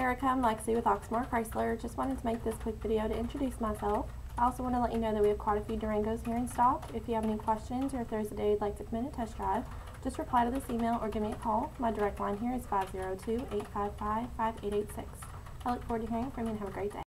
Ericka. I'm Lexi with Oxmoor Chrysler. Just wanted to make this quick video to introduce myself. I also want to let you know that we have quite a few Durangos here in stock. If you have any questions or if there's a day you'd like to come in and test drive, just reply to this email or give me a call. My direct line here is 502-855-5886. I look forward to hearing from you and have a great day.